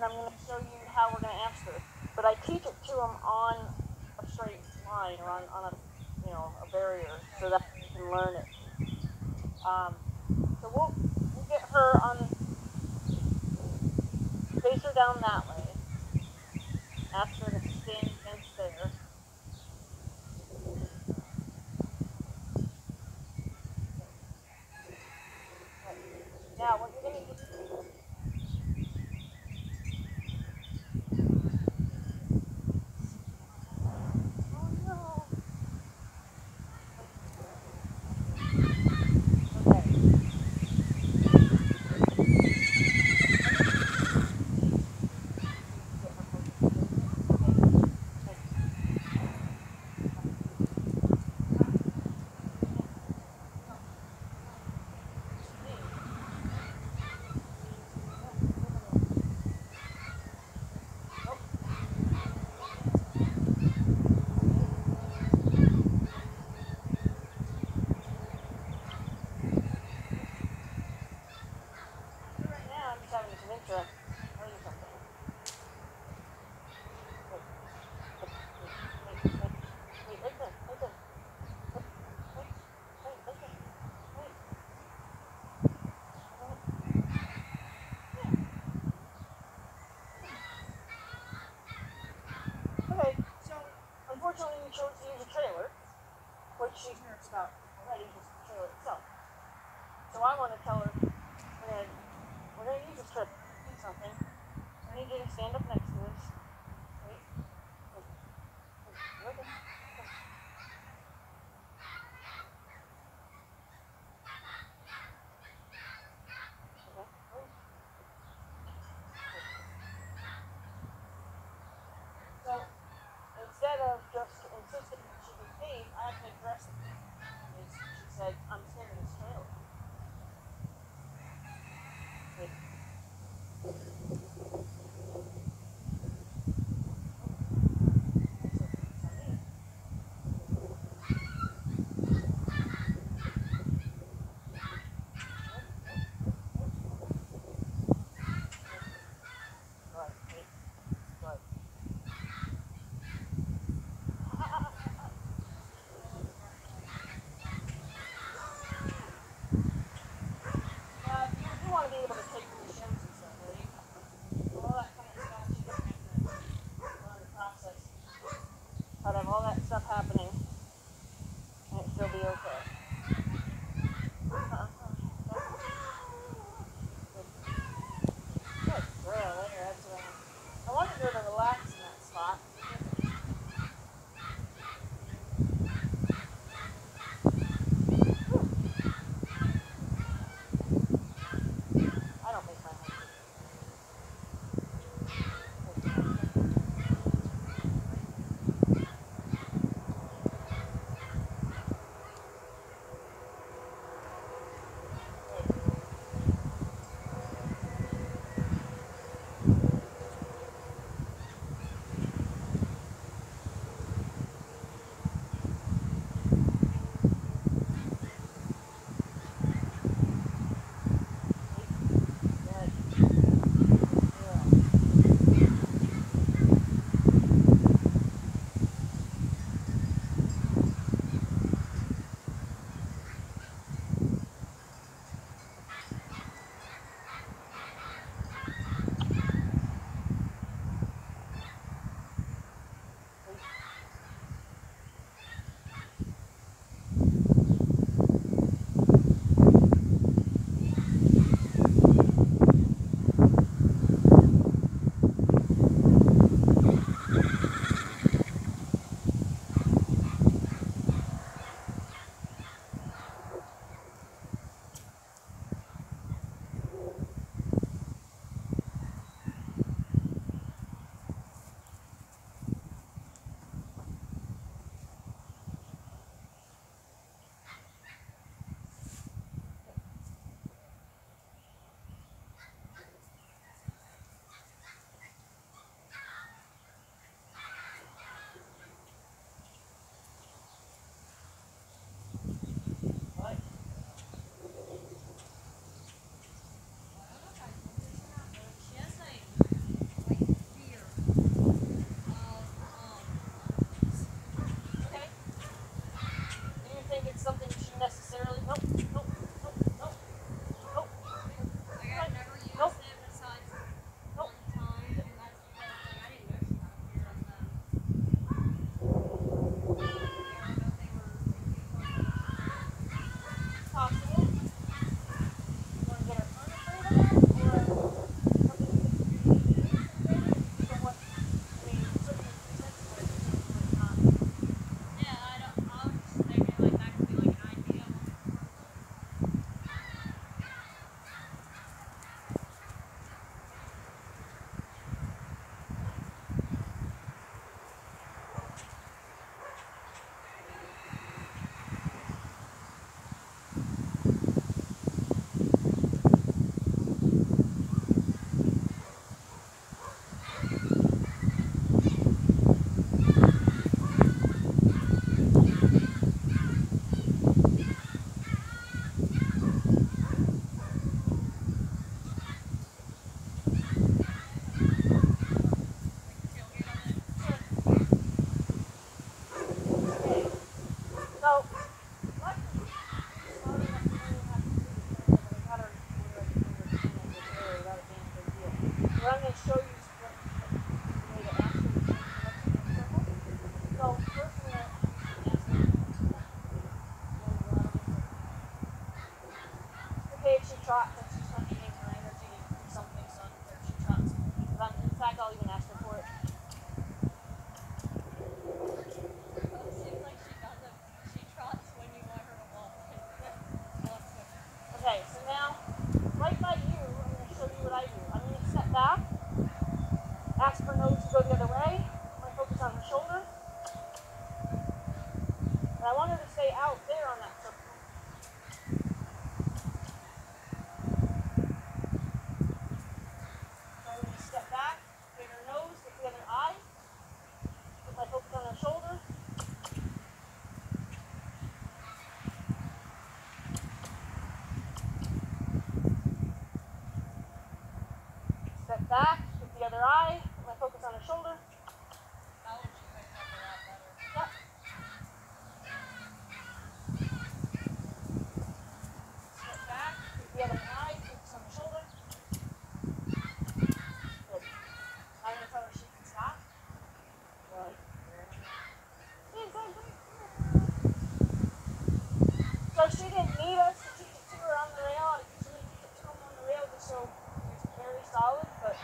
and I'm going to show you how we're going to answer. But I teach it to them on a straight line or on, on a, you know, a barrier so that you can learn it. Um, so we'll, we'll get her on, face her down that way. Ask her to stand about just the itself. So I want to tell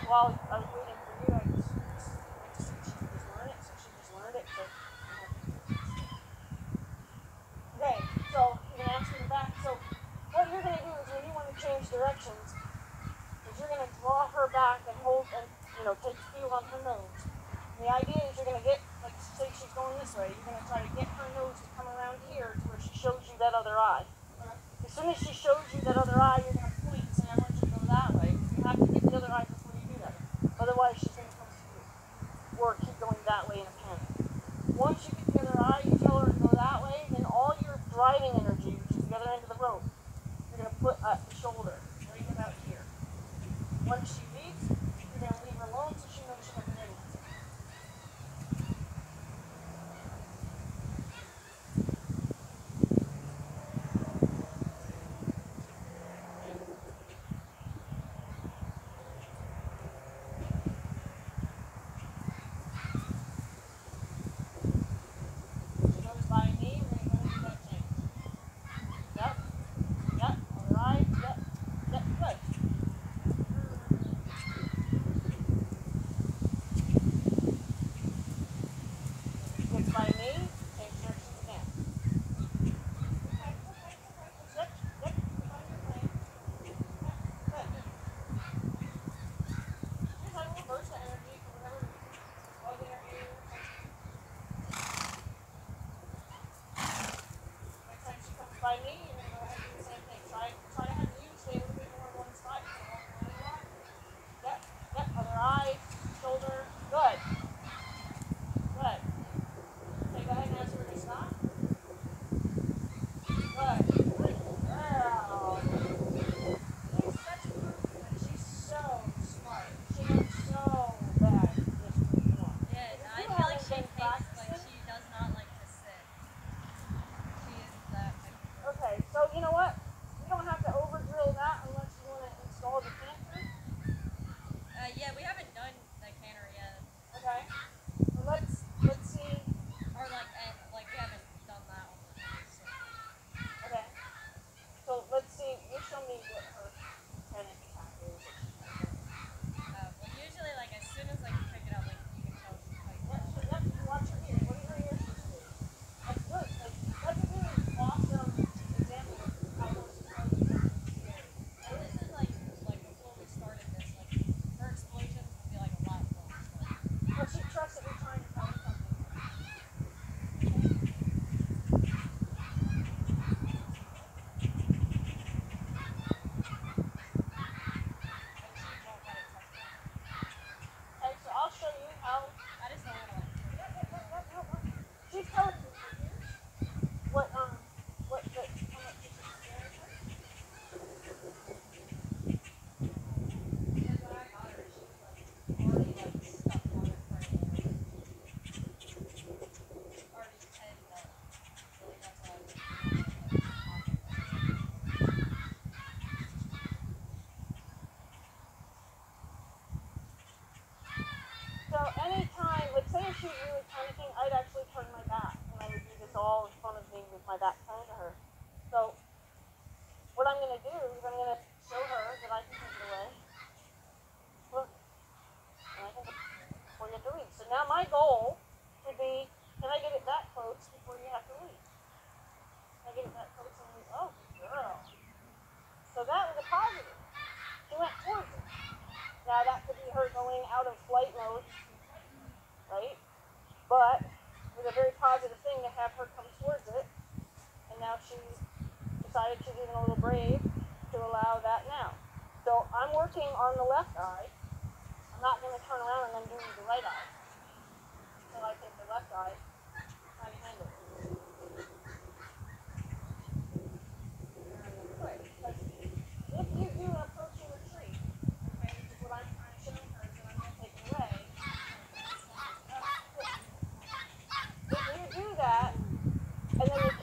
while up the shoulder, right about here. Once she leaves, you're going to leave her alone so she knows she doesn't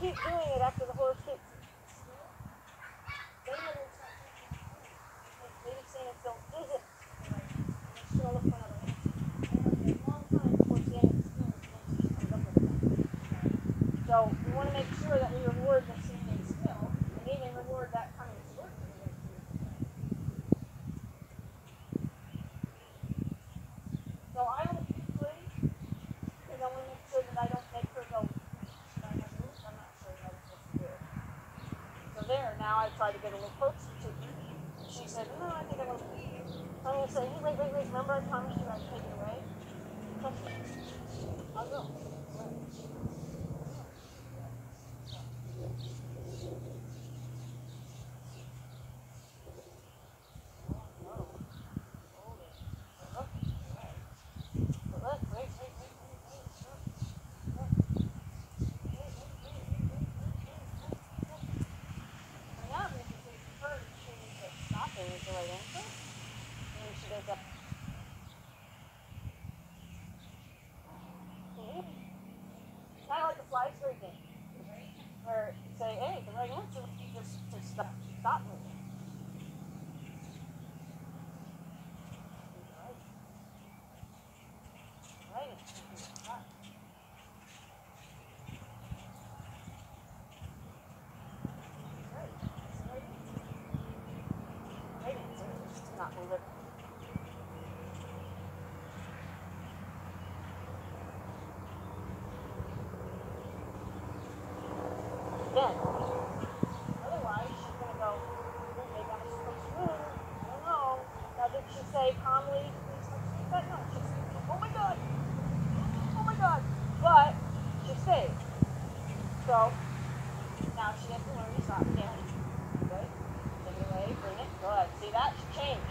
keep doing it after try to get any closer to you. She said, no, I think I'm going to leave. I'm going to say, hey, wait, wait, wait, remember I promised you I'd take it away? Okay. I'll go. Carla. again. Otherwise, she's going to go, well, maybe I'm just to swoon. I don't know. Now, did she say calmly, please don't? She's like, oh my God. Oh my God. But she's safe. So, now she has to learn to stop. Yeah. Good. Take it away. Bring it. Good. See that? She changed.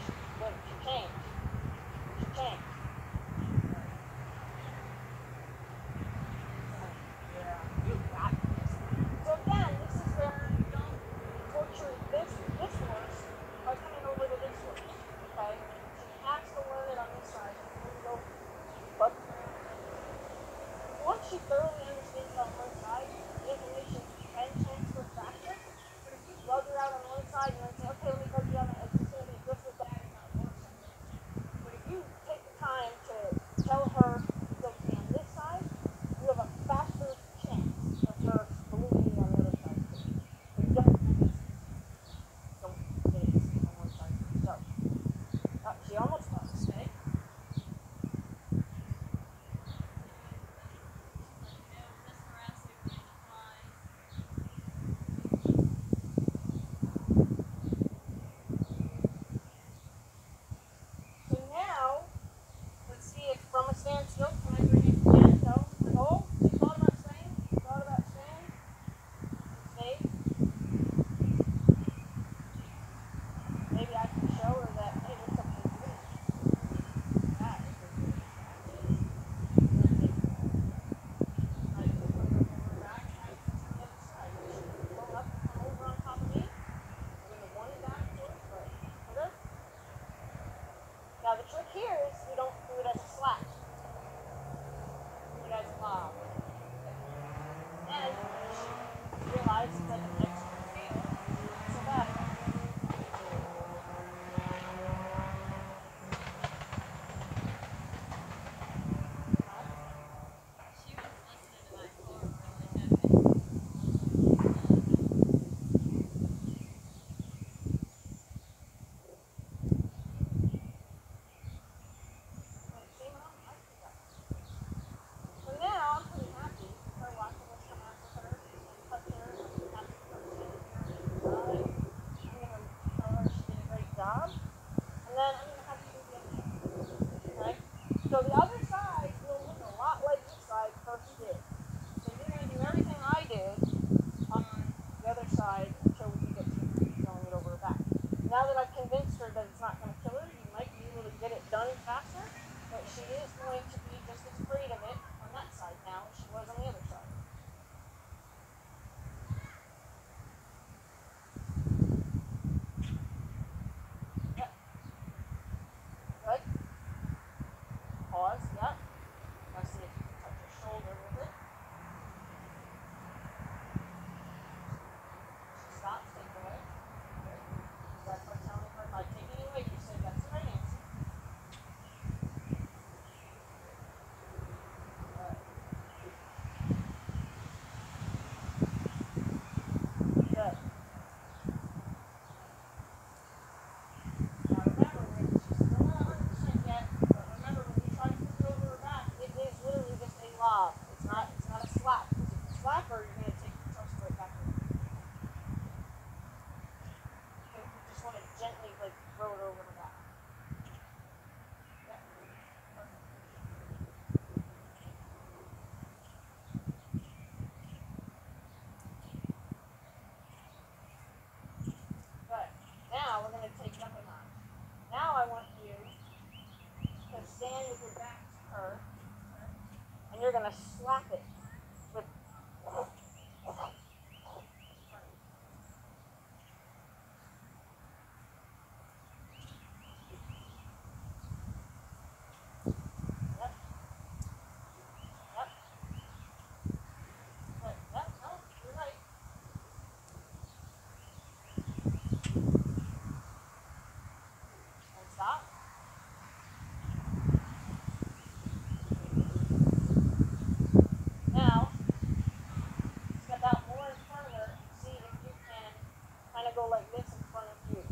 Go like this in front of you.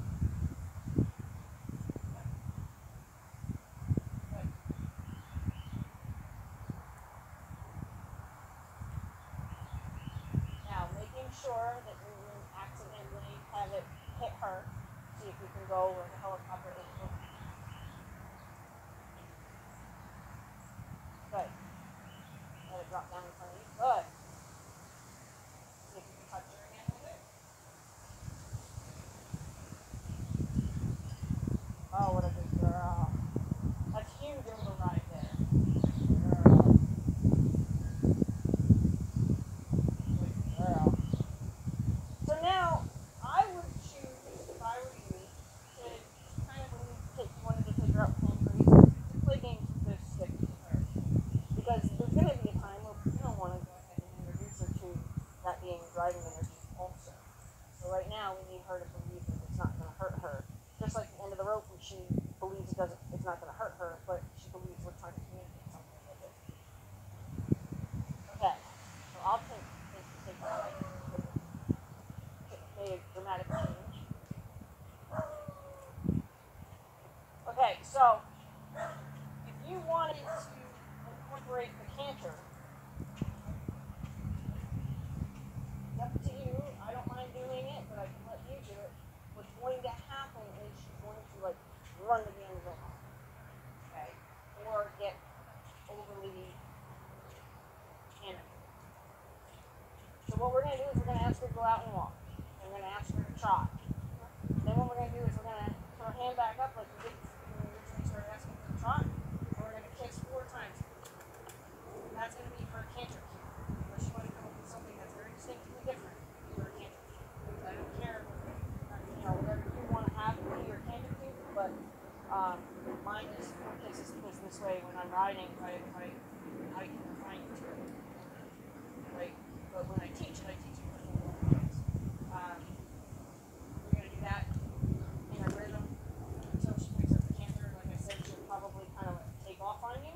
Now, making sure that you accidentally have it hit her. See if you can go where the helicopter is. going. Good. Let it drop down in front of you. Good. See if you can touch your hand with it. Oh, what a good girl. That's huge override there. Girl. Good girl. So now, I would choose, if I were you, to kind of when you take, wanted to take her out playing free, to play games with this stick with her. Because there's going to be a time where you don't want to go ahead and introduce her to that being driving energy also. So right now, we need her to believe that it's not going to hurt her. Just like the end of the rope, when she believes it doesn't, it's not going to hurt her, but she believes we're trying to communicate something with it. Okay, so I'll take, take, take that. Made a dramatic change. Okay, so if you wanted to incorporate the canter, it's up to you. I don't mind doing it, but I can let you do it. What's going to happen is she's going to like run to the end of the line, okay, or get overly animated. So what we're gonna do is we're gonna ask her to go out and walk. And we're gonna ask her to trot. Then what we're gonna do is we're gonna put her hand back up like we did when we originally started asking for the trot. And we're gonna kiss four times. And that's gonna be her canter cue. Unless you wanna come up with something that's very distinctly different for her canter cue. I don't care, you know, whatever you have to be your canter cue, but um, mine is four kisses because this way when I'm riding, I, I, I can find it right? But when I teach it, I teach it with four kids. Um, we're gonna do that in a rhythm until she picks up the canter. Like I said, she'll probably kind of like take off on you.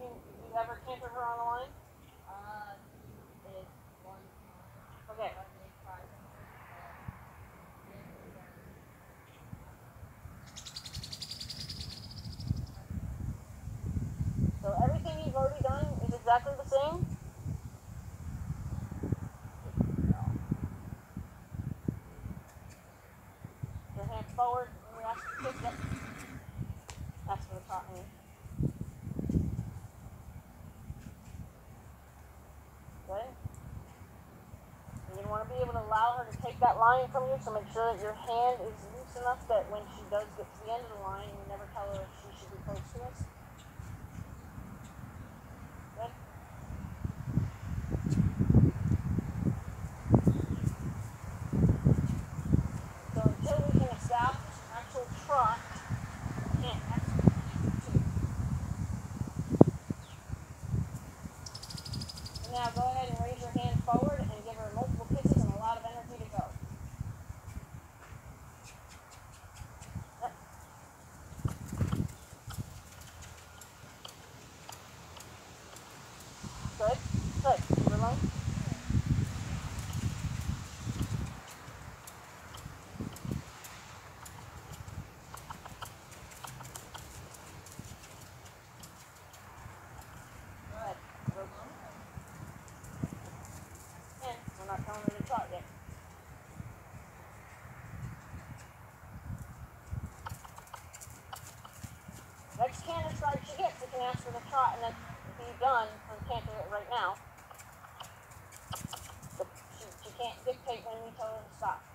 You, you ever canter her on the line? Uh, did one, Okay. one day five hundred, uh, did again. So everything you've already done is exactly the same. Your hands forward when we ask you to kiss. Yep. That's what it taught me. Good. And you want to be able to allow her to take that line from you, so make sure that your hand is loose enough that when she does get to the end of the line, you never tell her if she should be close to us. Good. So until we can establish an actual trot, we can't execute these two. And now go ahead and raise your hand forward and give her multiple kisses and a lot of energy to go. Yep. Good. Good. Leave her alone. Good. We're And we're not telling her to trot yet. Next canter strike she gets, you can ask her to trot and then be done We can't do it right now. She, she can't dictate when we tell her to stop.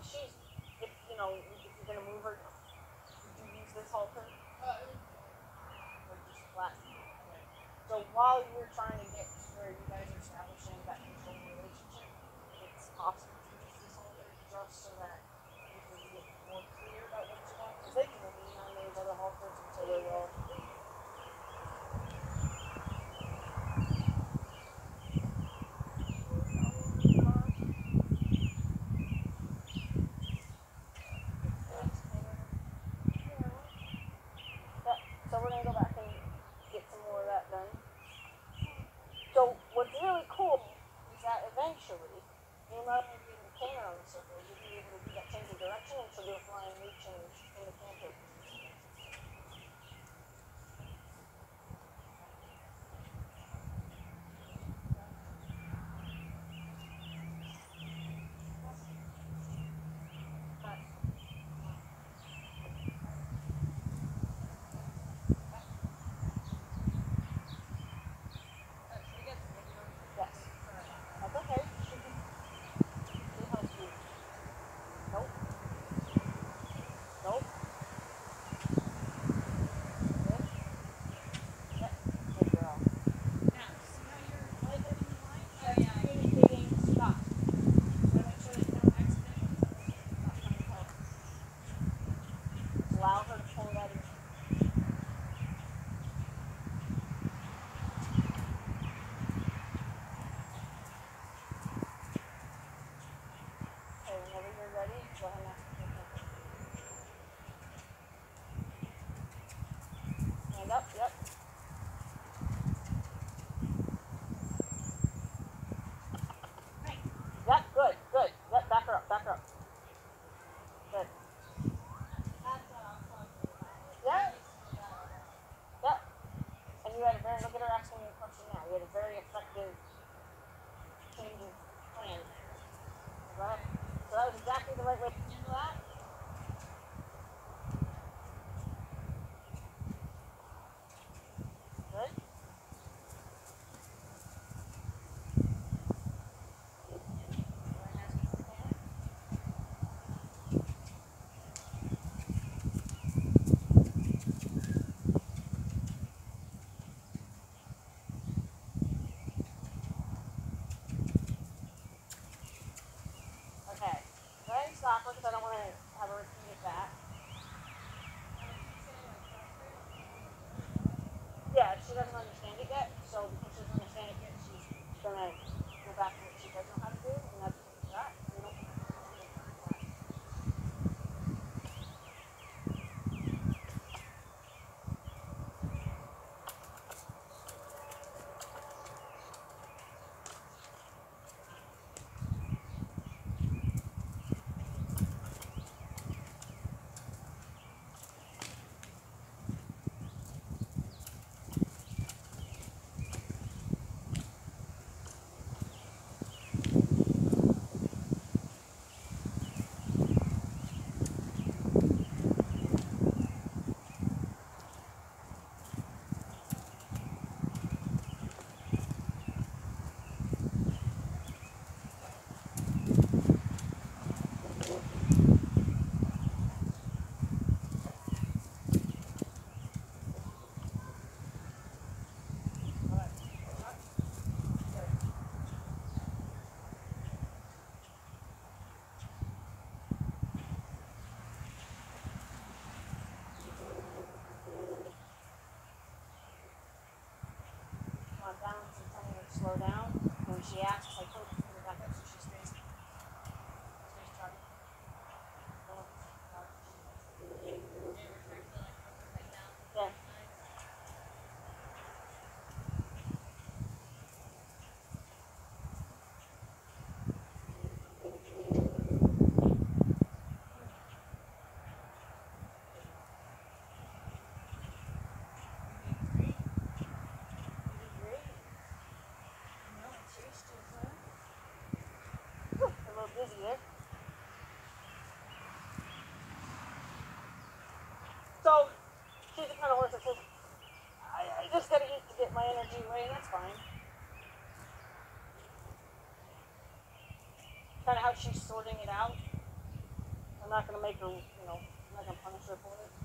She's, if, you know, if you're going to move her, do you use this halter? Or just flat? So while you're trying to get to where you guys are establishing that control relationship, it's possible to use this halter just so that idiot. So, she's the kind of horse that says, I, I just gotta get, get my energy away, and that's fine. Kind of how she's sorting it out. I'm not gonna make her, you know, I'm not gonna punish her for it.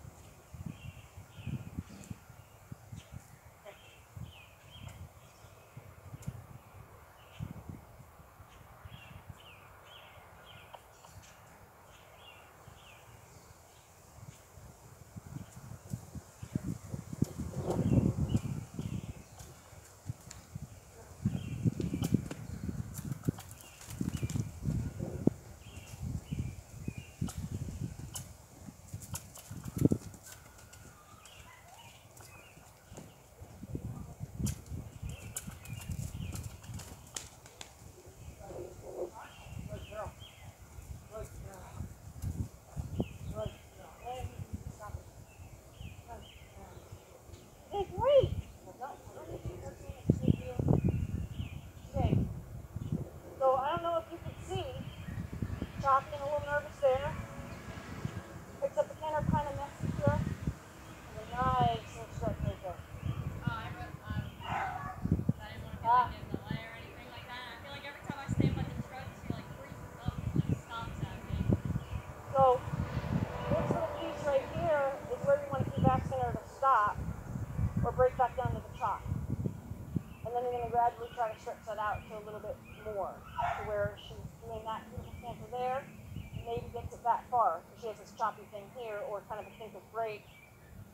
Think.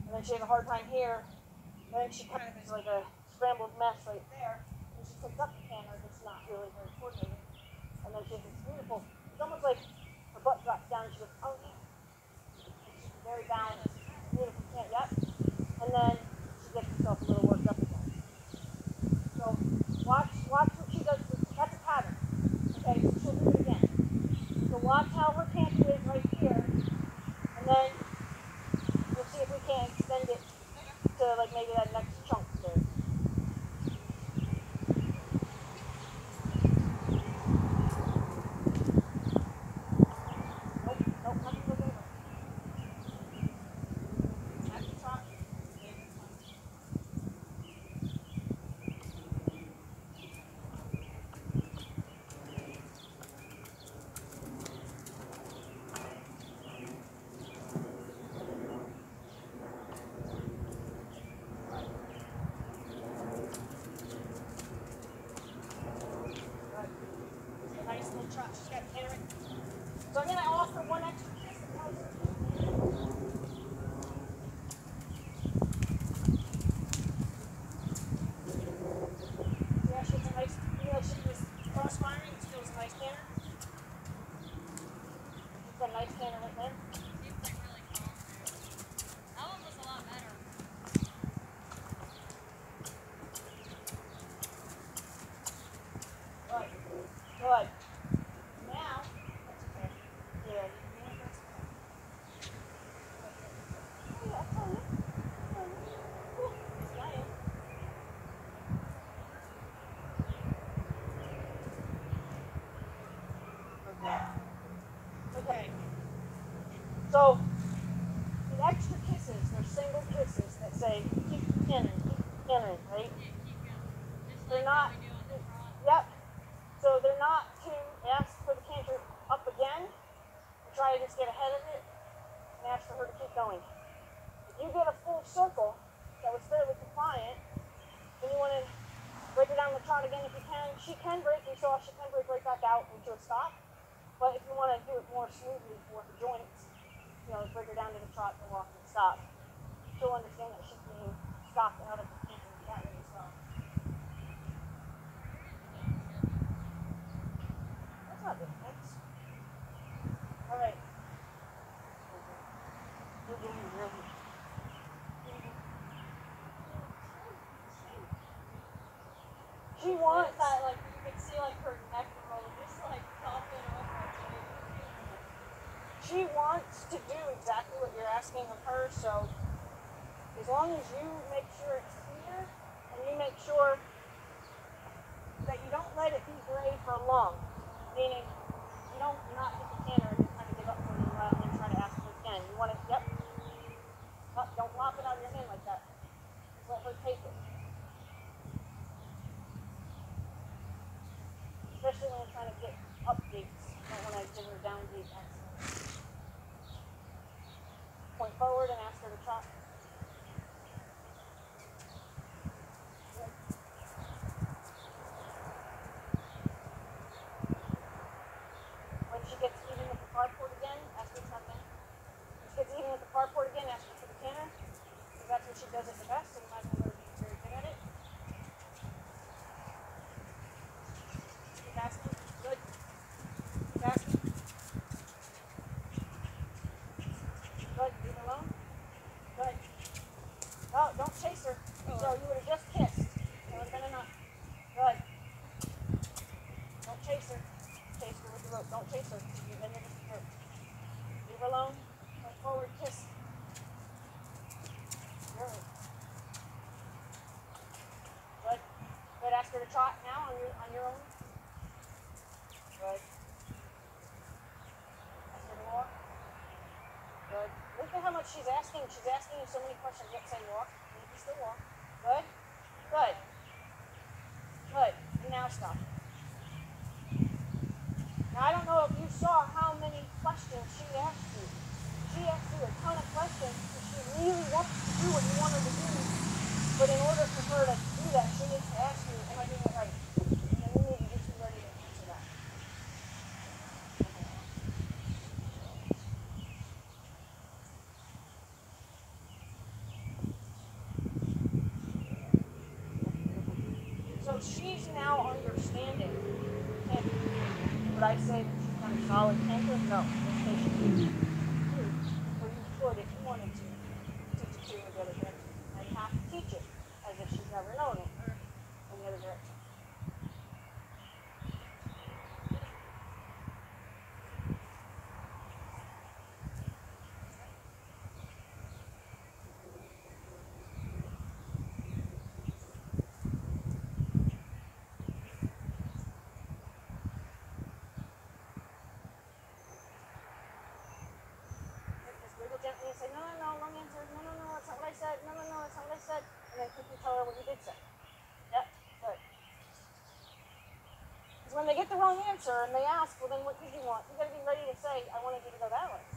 And then she has a hard time here. And then she kind of is like a scrambled mess right there. And she picks up the canter that's not really very coordinated. And then she has this beautiful, it's almost like her butt drops down and she goes, oh she's very balanced. Beautiful can't, yep. And then she gets herself a little worked up again. So watch watch what she does. That's a pattern. Okay, she'll do it again. So watch how her canter is right here. And then we'll see if we can extend it to like maybe that next chunk there. Nope, nope, nothing goes over. Have to try. Good. Nice little trot. She's got carrot. So I'm gonna offer one extra kiss. Yeah, she has a nice, you know, she was cross firing, she was a nice canter. She's got a nice canter right there. Seems like really calm too. That one was a lot better. Good. Good. Now, that's okay. Yeah, you want this? Oh, yeah, I'll tell you. I'll tell you. Cool. It's lying. Okay. Okay. So, the extra kisses, they're single kisses that say, keep canning, keep canning, right? They're not- how we do on the front. Yep. So they're not to ask for the canter up again and try to just get ahead of it and ask for her to keep going. If you get a full circle that was fairly compliant, then you want to break her down the trot again if you can. She can break, you saw she can break right back out into a stop. But if you want to do it more smoothly for the joints, you know, break her down to the trot and walk and stop. She'll understand that she's being stopped out of the canter that way as well. That's not good. Thanks. All right. You're doing really. She wants that, like, you can see, like, her neck roll, just, like, popping over. she wants to do exactly what you're asking of her. So as long as you make sure it's clear and you make sure that you don't let it be gray for long, meaning you don't not hit the canter and kind of give up for you rather than try to ask her again. You want to, yep. Don't lop it out of your hand like that. Just let her take it. Especially when I'm trying to get up gaits. I don't want to give her down gait trot now on your, on your own? Good. Walk. Good. Look at how much she's asking. She's asking you so many questions. Yes, I walk. You can still walk. Good. Good. Good. And now stop. she's now understanding. And would I say she's kind of solid anchor? No. say, no, no, no, wrong answer. No, no, no, that's not what I said. No, no, no, that's not what I said. And then quickly tell her what you did say. Yep, good. Because when they get the wrong answer and they ask, well, then what did you want? You've got to be ready to say, I wanted you to go that way.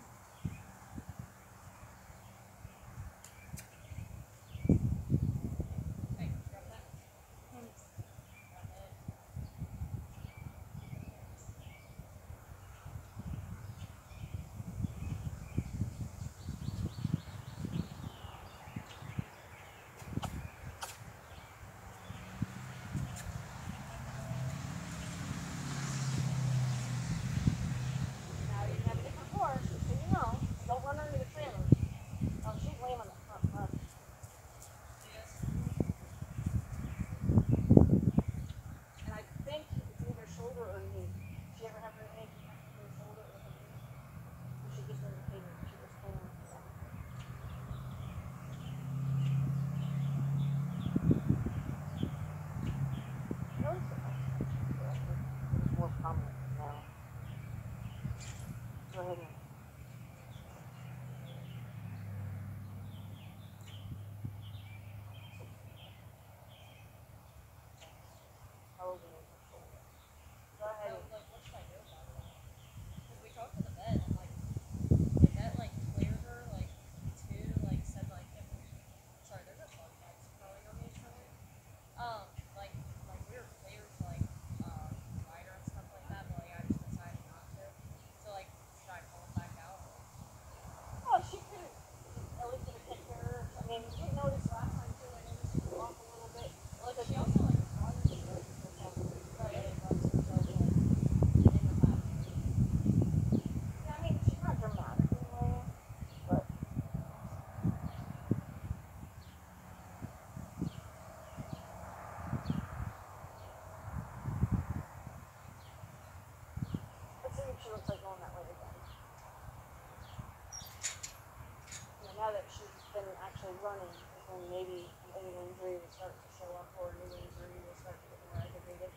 counter is when maybe an old injury will start to show up or a new injury will start to get more aggravated.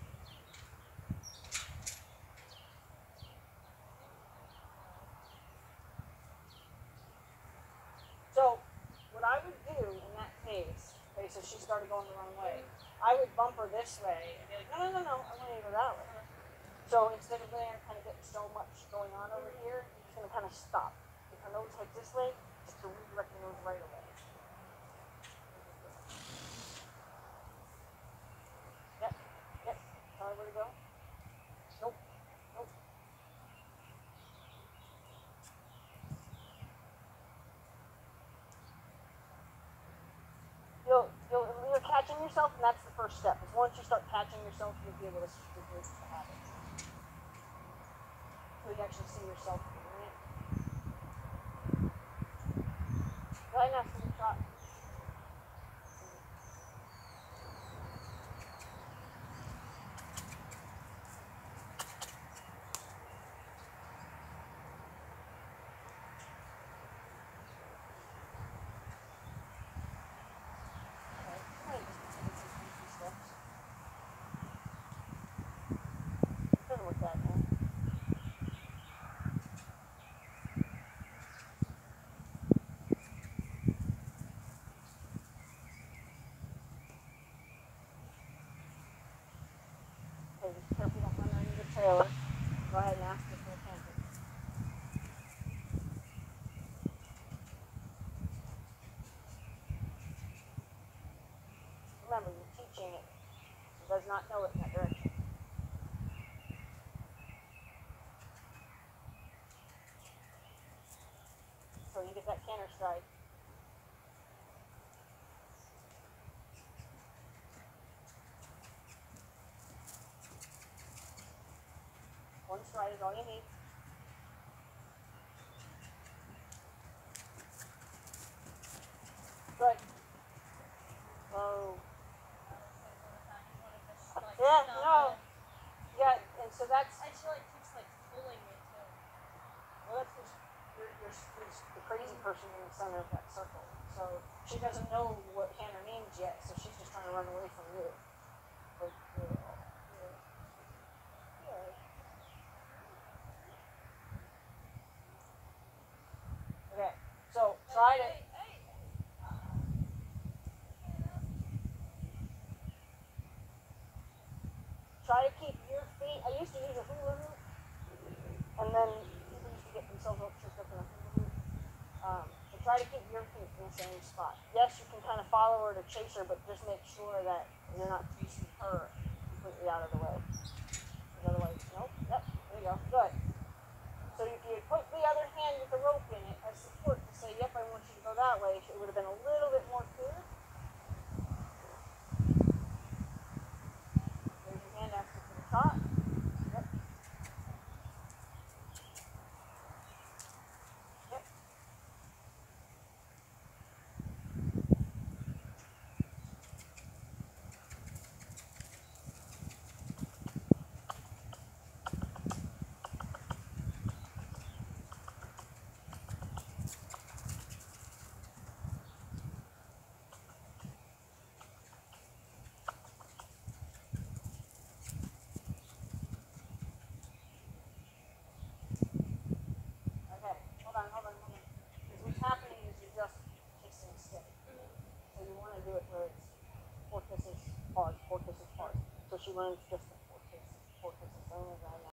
So what I would do in that case, okay, so she started going the wrong way. I would bump her this way and be like, no, no, no, no, I'm going to go that way. So instead of there kind of getting so much going on over here, you're just going to kind of stop. If her nose like this way, just to redirect the nose right away. Yourself, and that's the first step. Is once you start catching yourself, you'll be able to reduce the habit. So you actually see yourself doing it. Ahead and ask them to try. Okay, go ahead and just take some easy steps. Doesn't look that bad. Okay, just careful you don't run Go ahead and ask if they can. Remember, you're teaching it. It does not know it in that direction. So you get that canter stride. One stride is all you need. Good. Oh. Yeah, no. Yeah, and so that's And she like keeps like pulling me too. well, that's just you're, you're, you're the crazy person in the center of that circle. So she doesn't know what Hannah means yet, so she's just trying to run away from you. Like, yeah, yeah, yeah. Okay, so try to Hey, hey. try to keep your feet. I used to use a hula hoop, and then people used to get themselves all tripped up in a hula hoop. Um, so try to keep your feet in the same spot. Yes, you can kind of follow her to chase her, but just make sure that you're not chasing her completely out of the way. 'Cause otherwise, nope, yep, there you go, good. So if you put the other hand with the rope in it as support to say, yep, I want you to go that been a little bit more clear. There's your hand after to the top. Yep. Yep. Okay, hold on, hold on, hold on. Because what's happening is you're just kissing steady. So you want to do it where it's four kisses hard, four kisses hard. So she learns just the four kisses, four kisses. Only.